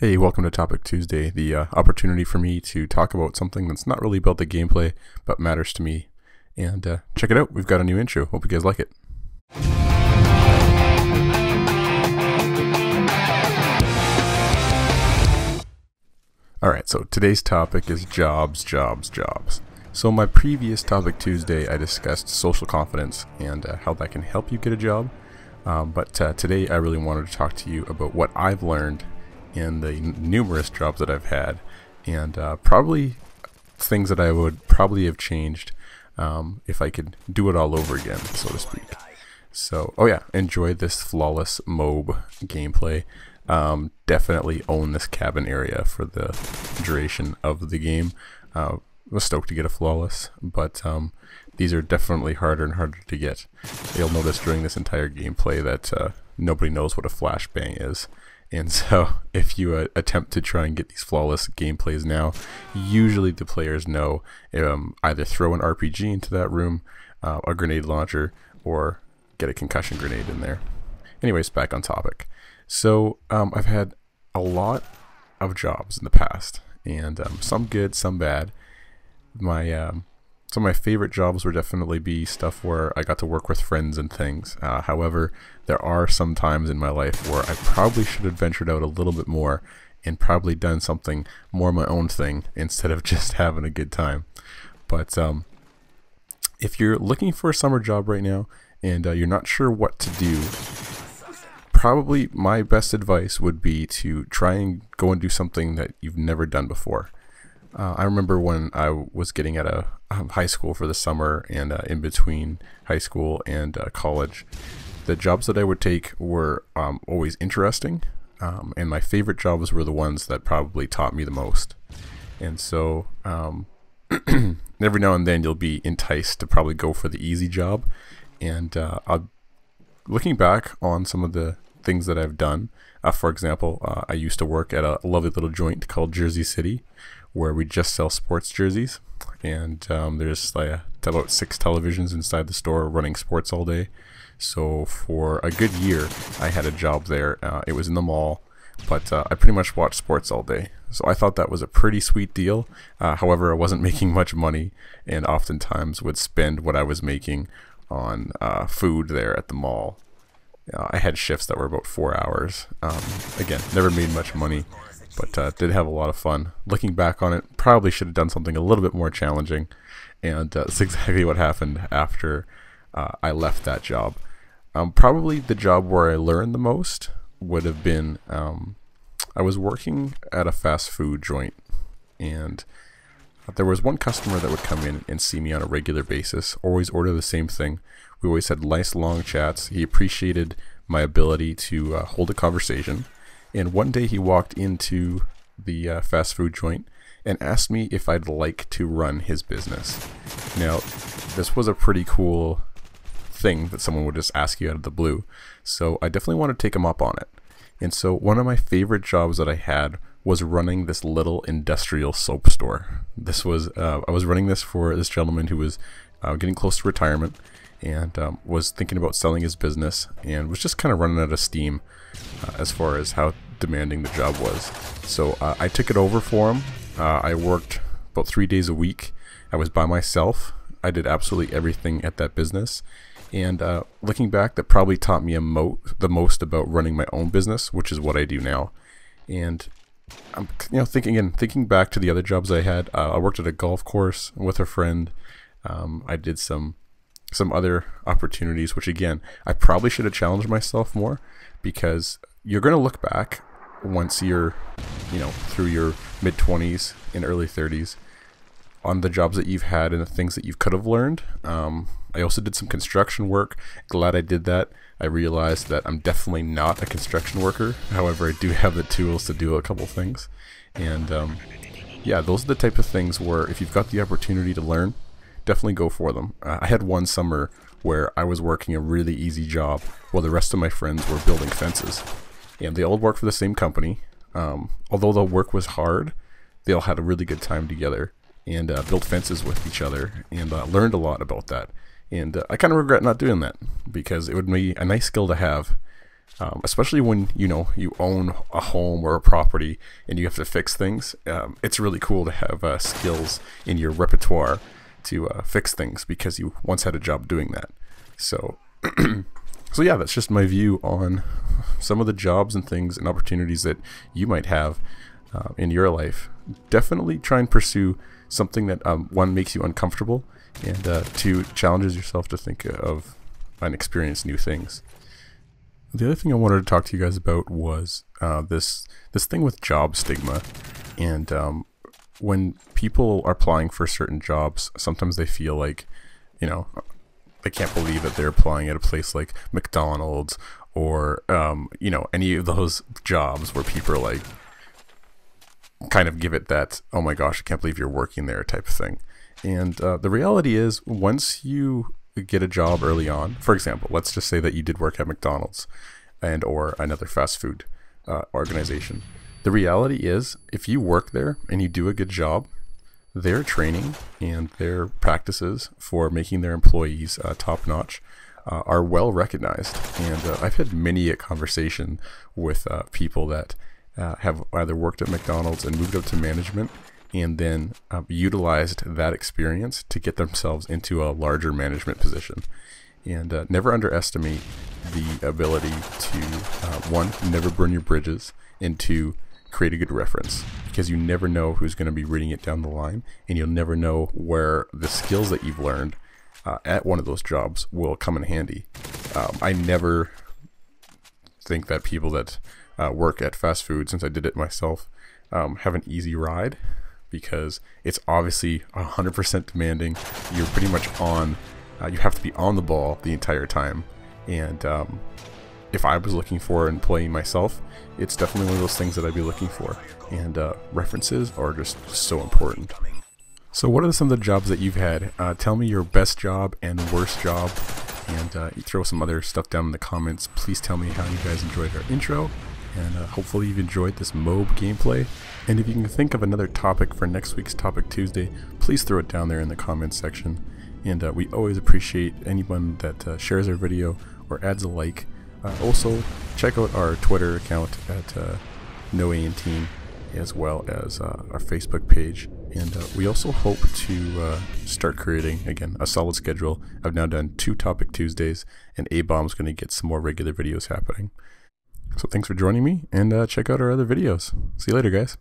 Hey, welcome to Topic Tuesday, the uh, opportunity for me to talk about something that's not really about the gameplay, but matters to me. And uh, check it out, we've got a new intro. Hope you guys like it. Alright, so today's topic is jobs, jobs, jobs. So, my previous Topic Tuesday, I discussed social confidence and uh, how that can help you get a job. Um, but uh, today, I really wanted to talk to you about what I've learned in the numerous jobs that I've had, and uh, probably things that I would probably have changed um, if I could do it all over again, so to speak. So, oh yeah, enjoy this flawless MOAB gameplay. Um, definitely own this cabin area for the duration of the game. Uh, was stoked to get a flawless, but um, these are definitely harder and harder to get. You'll notice during this entire gameplay that uh, nobody knows what a flashbang is. And so, if you uh, attempt to try and get these flawless gameplays now, usually the players know um, either throw an RPG into that room, uh, a grenade launcher, or get a concussion grenade in there. Anyways, back on topic. So, um, I've had a lot of jobs in the past, and um, some good, some bad. My of my favorite jobs would definitely be stuff where I got to work with friends and things. Uh, however, there are some times in my life where I probably should have ventured out a little bit more and probably done something more my own thing instead of just having a good time. But um, if you're looking for a summer job right now and uh, you're not sure what to do, probably my best advice would be to try and go and do something that you've never done before. Uh, I remember when I was getting out a um, high school for the summer and uh, in between high school and uh, college, the jobs that I would take were um, always interesting, um, and my favorite jobs were the ones that probably taught me the most. And so, um, every now and then you'll be enticed to probably go for the easy job. And uh, looking back on some of the things that I've done, uh, for example, uh, I used to work at a lovely little joint called Jersey City, where we just sell sports jerseys. And um, there's like about six televisions inside the store running sports all day. So for a good year, I had a job there. Uh, it was in the mall, but uh, I pretty much watched sports all day. So I thought that was a pretty sweet deal. Uh, however, I wasn't making much money, and oftentimes would spend what I was making on uh, food there at the mall. Uh, I had shifts that were about four hours. Um, again, never made much money, but uh, did have a lot of fun. Looking back on it, probably should have done something a little bit more challenging, and that's exactly what happened after I left that job. Um, probably the job where I learned the most would have been um, I was working at a fast food joint, and there was one customer that would come in and see me on a regular basis, always order the same thing. We always had nice long chats. He appreciated my ability to uh, hold a conversation. And one day he walked into the uh, fast food joint and asked me if I'd like to run his business. Now, this was a pretty cool thing that someone would just ask you out of the blue. So I definitely want to take him up on it. And so one of my favorite jobs that I had was running this little industrial soap store. This was uh, I was running this for this gentleman who was uh, getting close to retirement and um, was thinking about selling his business and was just kind of running out of steam uh, as far as how demanding the job was. So uh, I took it over for him. Uh, I worked about three days a week. I was by myself. I did absolutely everything at that business and uh, looking back, that probably taught me mo- the most about running my own business, which is what I do now. And I'm, you know, thinking and thinking back to the other jobs I had. Uh, I worked at a golf course with a friend. Um, I did some some other opportunities, which again, I probably should have challenged myself more because you're going to look back once you're, you know, through your mid 20s and early 30s on the jobs that you've had and the things that you could have learned. Um, I also did some construction work. Glad I did that. I realized that I'm definitely not a construction worker. However, I do have the tools to do a couple things. And um, yeah, those are the type of things where if you've got the opportunity to learn, definitely go for them. Uh, I had one summer where I was working a really easy job while the rest of my friends were building fences. And they all worked for the same company. Um, although the work was hard, they all had a really good time together and uh, built fences with each other and uh, learned a lot about that. And uh, I kind of regret not doing that because it would be a nice skill to have Um, especially when you know you own a home or a property and you have to fix things. Um, it's really cool to have uh, skills in your repertoire to uh, fix things because you once had a job doing that. So, so yeah, that's just my view on some of the jobs and things and opportunities that you might have uh, in your life. Definitely try and pursue something that um, one makes you uncomfortable and uh, two challenges yourself to think of and experience new things. The other thing I wanted to talk to you guys about was uh, this this thing with job stigma, and um, when people are applying for certain jobs, sometimes they feel like, you know, they can't believe that they're applying at a place like McDonald's or um, you know any of those jobs where people are like, kind of give it that oh my gosh I can't believe you're working there type of thing. And uh, the reality is, once you get a job early on, for example, let's just say that you did work at McDonald's and or another fast food uh, organization. The reality is, if you work there and you do a good job, their training and their practices for making their employees uh, top notch uh, are well recognized. And uh, I've had many a conversation with uh, people that uh, have either worked at McDonald's and moved up to management and then uh, utilized that experience to get themselves into a larger management position. And never underestimate the ability to, one, never burn your bridges, and two, create a good reference because you never know who's going to be reading it down the line, and you'll never know where the skills that you've learned uh, at one of those jobs will come in handy. Um, I never think that people that uh, work at fast food, since I did it myself, um, have an easy ride because it's obviously 100% demanding. You're pretty much on, uh, you have to be on the ball the entire time. And um, if I was looking for an employee myself, it's definitely one of those things that I'd be looking for. And uh, references are just so important. So, what are some of the jobs that you've had? Uh, tell me your best job and worst job, and uh, throw some other stuff down in the comments. Please tell me how you guys enjoyed our intro, and uh, hopefully you've enjoyed this MOAB gameplay. And if you can think of another topic for next week's Topic Tuesday, please throw it down there in the comments section. And uh, we always appreciate anyone that uh, shares our video or adds a like. Uh, also, check out our Twitter account at uh, Team, as well as uh, our Facebook page. And uh, we also hope to uh, start creating, again, a solid schedule. I've now done two Topic Tuesdays, and A-Bomb's going to get some more regular videos happening. So thanks for joining me, and uh, check out our other videos. See you later, guys.